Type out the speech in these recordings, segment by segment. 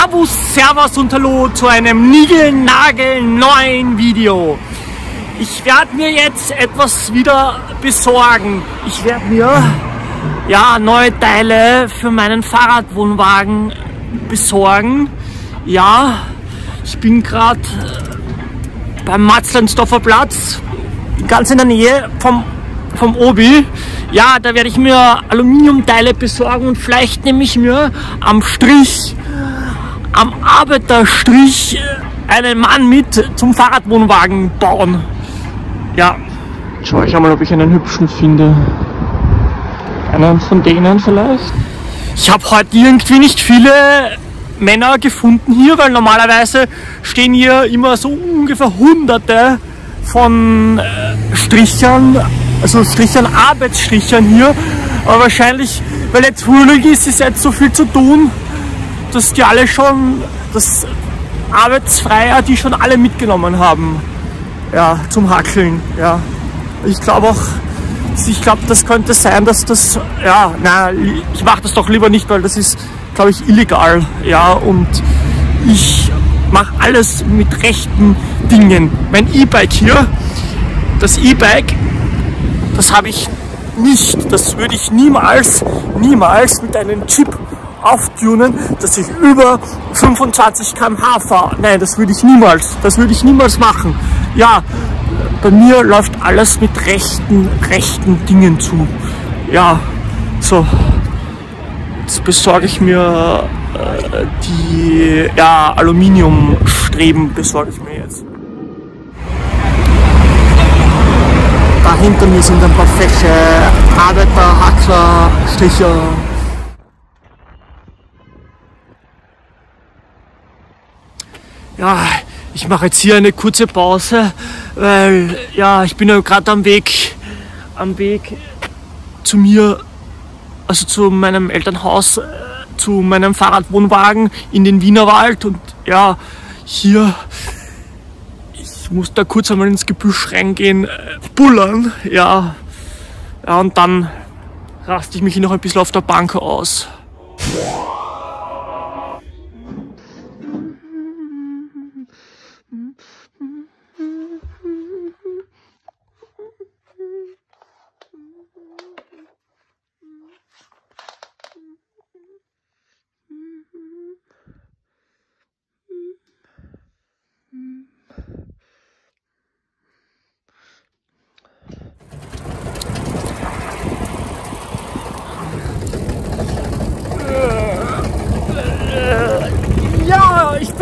Servus, Servus und Hallo zu einem neuen Video. Ich werde mir jetzt etwas wieder besorgen. Ich werde mir ja, neue Teile für meinen Fahrradwohnwagen besorgen. Ja, ich bin gerade beim Matzleinsdorfer Platz, ganz in der Nähe vom, vom Obi. Ja, da werde ich mir Aluminiumteile besorgen und vielleicht nehme ich mir am Strich am Arbeiterstrich einen Mann mit zum Fahrradwohnwagen bauen. Ja, schau ich einmal, ob ich einen hübschen finde. Einen von denen vielleicht. Ich habe heute irgendwie nicht viele Männer gefunden hier, weil normalerweise stehen hier immer so ungefähr hunderte von äh, Strichern, also Strichern, Arbeitsstrichern hier. Aber wahrscheinlich, weil jetzt Frühling ist, ist jetzt so viel zu tun, dass die alle schon, das Arbeitsfreier, die schon alle mitgenommen haben. Ja, zum Hackeln, ja. Ich glaube auch, ich glaube, das könnte sein, dass das, ja, na, ich mache das doch lieber nicht, weil das ist, glaube ich, illegal, ja, und ich mache alles mit rechten Dingen. Mein E-Bike hier, das E-Bike, das habe ich nicht, das würde ich niemals, niemals mit einem Chip auftunen, dass ich über 25 km/h fahre. Nein, das würde ich niemals, das würde ich niemals machen. Ja, bei mir läuft alles mit rechten, rechten Dingen zu. Ja, so. Jetzt besorge ich mir äh, die ja, Aluminiumstreben, besorge ich mir jetzt. Da hinter mir sind ein paar Fäche, Arbeiter, Hackler, Stricher. Ja, ich mache jetzt hier eine kurze Pause, weil ja, ich bin ja gerade am Weg, am Weg zu mir, also zu meinem Elternhaus, äh, zu meinem Fahrradwohnwagen in den Wienerwald und ja, hier, ich muss da kurz einmal ins Gebüsch reingehen, äh, bullern, ja, ja und dann raste ich mich noch ein bisschen auf der Bank aus.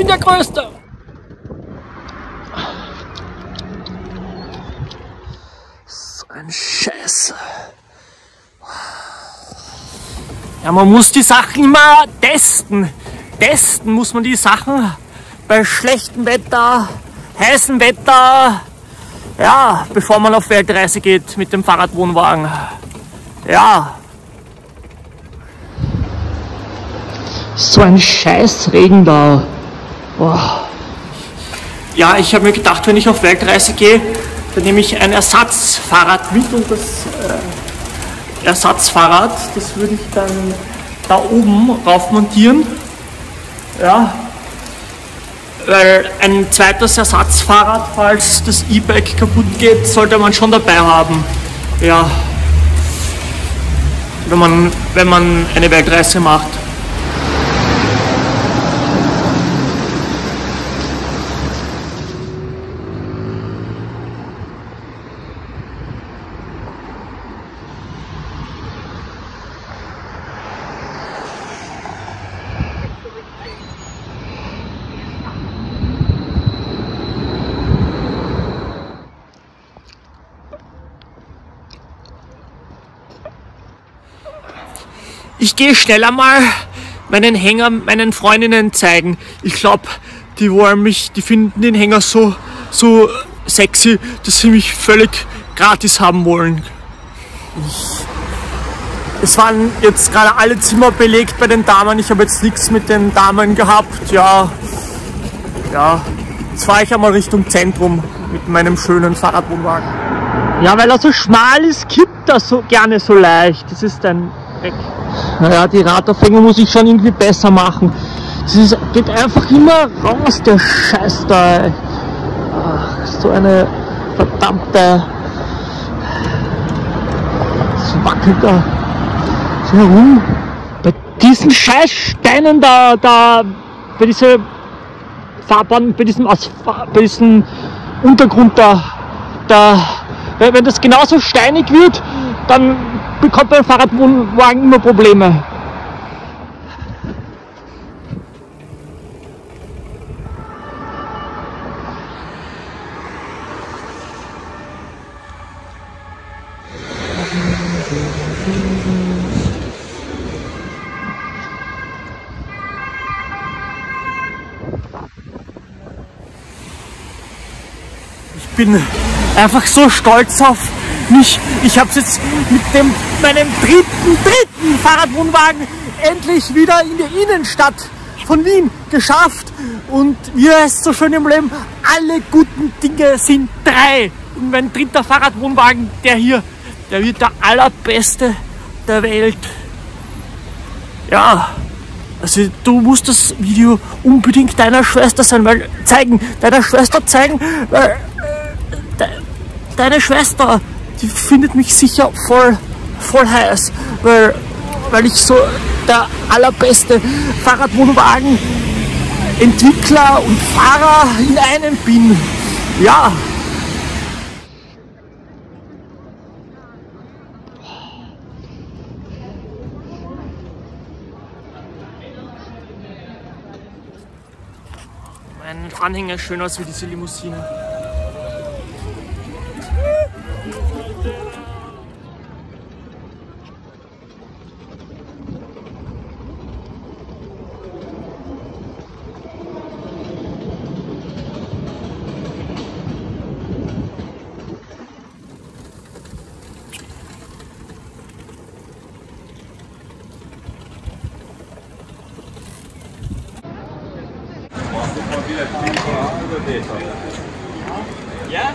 Bin der Größte. So ein Scheiß. Ja, man muss die Sachen immer testen. Testen muss man die Sachen bei schlechtem Wetter, heißem Wetter, ja, bevor man auf Weltreise geht mit dem Fahrradwohnwagen. Ja. So ein Scheißregen da. Boah. Ja, ich habe mir gedacht, wenn ich auf Weltreise gehe, dann nehme ich ein Ersatzfahrrad mit und das äh, Ersatzfahrrad, das würde ich dann da oben rauf montieren. Ja, weil ein zweites Ersatzfahrrad, falls das E-Bike kaputt geht, sollte man schon dabei haben. Ja, wenn man, wenn man eine Weltreise macht. Ich gehe schneller mal meinen Hänger meinen Freundinnen zeigen. Ich glaube, die wollen mich, die finden den Hänger so, so sexy, dass sie mich völlig gratis haben wollen. Ich, es waren jetzt gerade alle Zimmer belegt bei den Damen. Ich habe jetzt nichts mit den Damen gehabt. Ja, ja. Jetzt fahre ich einmal Richtung Zentrum mit meinem schönen Fahrradwohnwagen. Ja, weil er so schmal ist, kippt er so gerne so leicht. Das ist ein Dreck. Naja, die Radaufhängung muss ich schon irgendwie besser machen. Es geht einfach immer raus, der Scheiß da. Ach, so eine verdammte. Es wackelt da so herum. Bei diesen Scheißsteinen da, da, bei dieser Fahrbahn, bei diesem, bei diesem Untergrund da, da, wenn das genauso steinig wird, dann bekommt mein Fahrradwagen immer Probleme. Ich bin einfach so stolz auf mich. Ich habe es jetzt mit dem, meinem dritten, dritten Fahrradwohnwagen endlich wieder in die Innenstadt von Wien geschafft. Und wie heißt so schön im Leben, alle guten Dinge sind drei. Und mein dritter Fahrradwohnwagen, der hier, der wird der allerbeste der Welt. Ja, also du musst das Video unbedingt deiner Schwester sein, weil zeigen, deiner Schwester zeigen, weil äh, de, deine Schwester, die findet mich sicher voll, voll heiß, weil, weil ich so der allerbeste Fahrradwohnwagen Entwickler und Fahrer in einem bin. Ja, Mein Anhänger ist schöner als wie diese Limousine. Yeah?